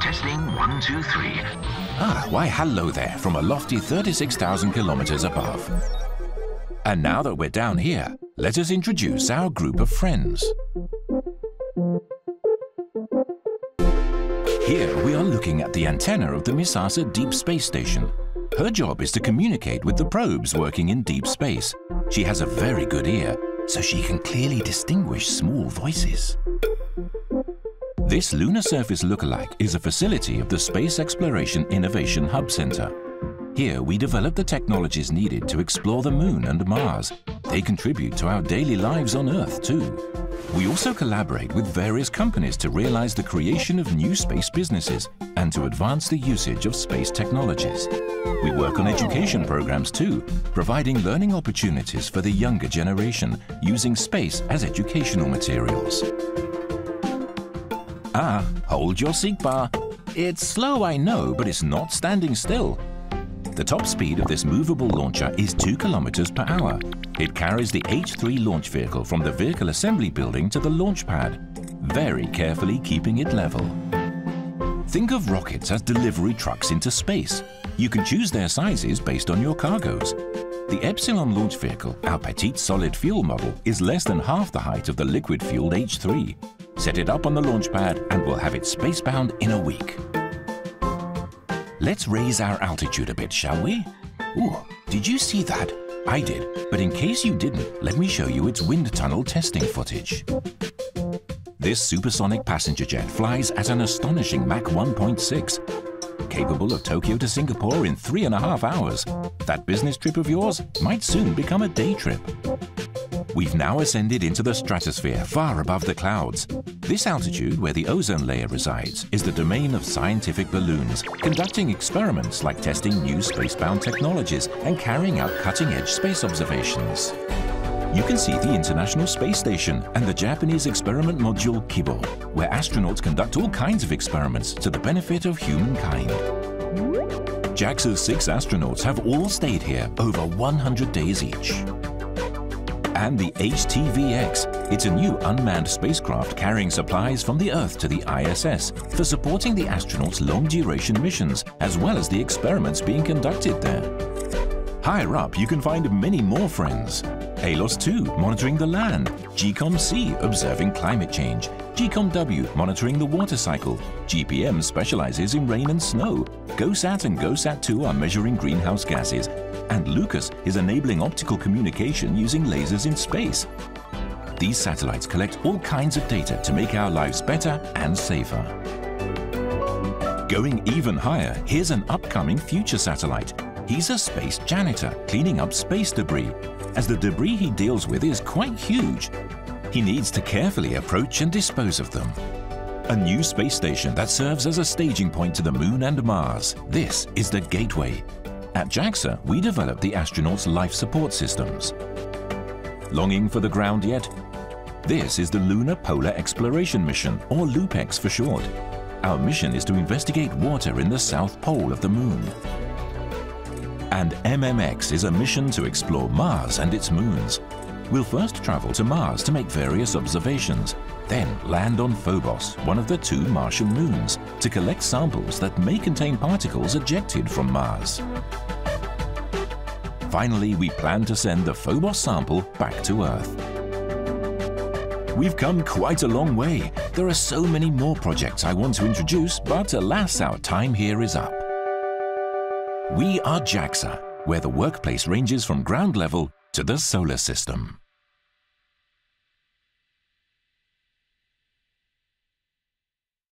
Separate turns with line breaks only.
Testing one, two, three.
Ah, why hello there from a lofty 36,000 kilometers above. And now that we're down here, let us introduce our group of friends. Here we are looking at the antenna of the Misasa Deep Space Station. Her job is to communicate with the probes working in deep space. She has a very good ear, so she can clearly distinguish small voices. This lunar surface lookalike is a facility of the Space Exploration Innovation Hub Center. Here we develop the technologies needed to explore the Moon and Mars. They contribute to our daily lives on Earth too. We also collaborate with various companies to realize the creation of new space businesses and to advance the usage of space technologies. We work on education programs too, providing learning opportunities for the younger generation using space as educational materials. Ah, hold your seat bar. It's slow, I know, but it's not standing still. The top speed of this movable launcher is 2 kilometers per hour. It carries the H-3 launch vehicle from the vehicle assembly building to the launch pad, very carefully keeping it level. Think of rockets as delivery trucks into space. You can choose their sizes based on your cargoes. The Epsilon launch vehicle, our petite solid fuel model, is less than half the height of the liquid-fueled H-3. Set it up on the launch pad and we'll have it spacebound in a week. Let's raise our altitude a bit, shall we? Ooh, did you see that? I did, but in case you didn't, let me show you its wind tunnel testing footage. This supersonic passenger jet flies at an astonishing Mach 1.6, capable of Tokyo to Singapore in three and a half hours. That business trip of yours might soon become a day trip. We've now ascended into the stratosphere, far above the clouds. This altitude, where the ozone layer resides, is the domain of scientific balloons, conducting experiments like testing new spacebound technologies and carrying out cutting-edge space observations. You can see the International Space Station and the Japanese experiment module Kibo, where astronauts conduct all kinds of experiments to the benefit of humankind. JAXA's six astronauts have all stayed here over 100 days each and the HTVX. It's a new unmanned spacecraft carrying supplies from the Earth to the ISS for supporting the astronauts' long-duration missions, as well as the experiments being conducted there. Higher up, you can find many more friends. ALOS 2 monitoring the land, GCOM-C observing climate change, GCOM-W monitoring the water cycle, GPM specializes in rain and snow, GOSAT and GOSAT-2 are measuring greenhouse gases, and Lucas is enabling optical communication using lasers in space. These satellites collect all kinds of data to make our lives better and safer. Going even higher, here's an upcoming future satellite. He's a space janitor, cleaning up space debris, as the debris he deals with is quite huge. He needs to carefully approach and dispose of them. A new space station that serves as a staging point to the Moon and Mars. This is the Gateway, at JAXA, we developed the astronauts' life support systems. Longing for the ground yet? This is the Lunar Polar Exploration Mission, or LUPEX for short. Our mission is to investigate water in the south pole of the Moon. And MMX is a mission to explore Mars and its moons. We'll first travel to Mars to make various observations, then land on Phobos, one of the two Martian moons, to collect samples that may contain particles ejected from Mars. Finally, we plan to send the Phobos sample back to Earth. We've come quite a long way. There are so many more projects I want to introduce, but alas, our time here is up. We are JAXA, where the workplace ranges from ground level to the solar system.